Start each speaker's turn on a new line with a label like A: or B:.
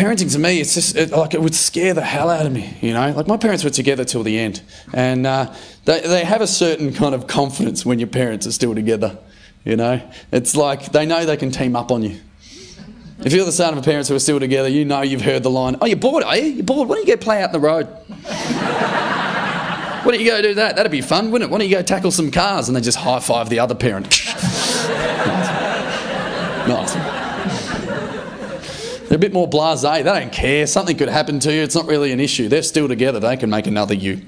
A: parenting to me, it's just it, like it would scare the hell out of me, you know. Like my parents were together till the end, and uh, they they have a certain kind of confidence when your parents are still together, you know. It's like they know they can team up on you. If you're the son of parents who are still together, you know you've heard the line, "Oh, you're bored, are you? You're bored. Why don't you go play out in the road?" Why don't you go do that? That'd be fun, wouldn't it? Why don't you go tackle some cars and then just high five the other parent? nice. They're a bit more blasé. They don't care. Something could happen to you. It's not really an issue. They're still together. They can make another you.